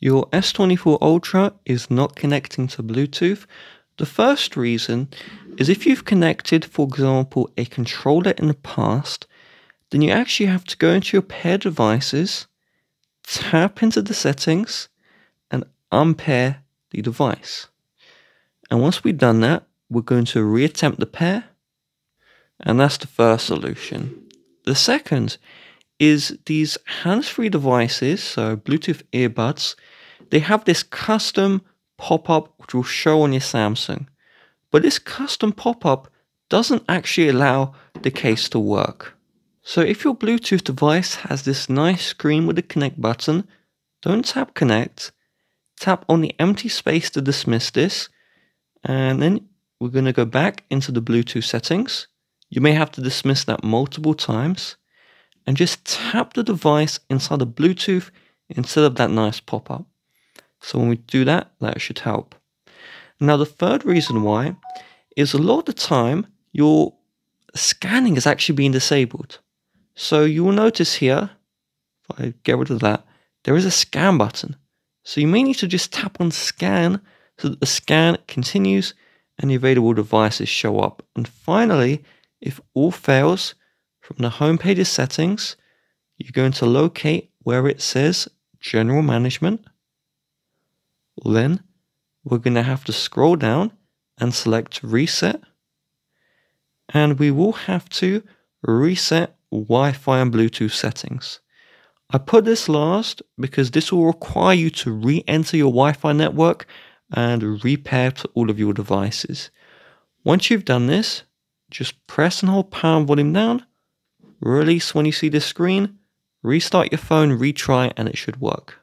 your S24 Ultra is not connecting to Bluetooth, the first reason is if you've connected, for example, a controller in the past, then you actually have to go into your pair devices, tap into the settings, and unpair the device. And once we've done that, we're going to reattempt the pair, and that's the first solution. The second is these hands-free devices, so Bluetooth earbuds, they have this custom pop-up which will show on your Samsung. But this custom pop-up doesn't actually allow the case to work. So if your Bluetooth device has this nice screen with the connect button, don't tap connect, tap on the empty space to dismiss this, and then we're going to go back into the Bluetooth settings. You may have to dismiss that multiple times and just tap the device inside the Bluetooth instead of that nice pop-up. So when we do that, that should help. Now the third reason why is a lot of the time your scanning is actually being disabled. So you will notice here, if I get rid of that, there is a scan button. So you may need to just tap on scan so that the scan continues and the available devices show up. And finally, if all fails, from the home page's settings, you're going to locate where it says General Management then we're going to have to scroll down and select reset. And we will have to reset Wi-Fi and Bluetooth settings. I put this last because this will require you to re-enter your Wi-Fi network and repair to all of your devices. Once you've done this, just press and hold power and volume down, release when you see this screen, restart your phone, retry, and it should work.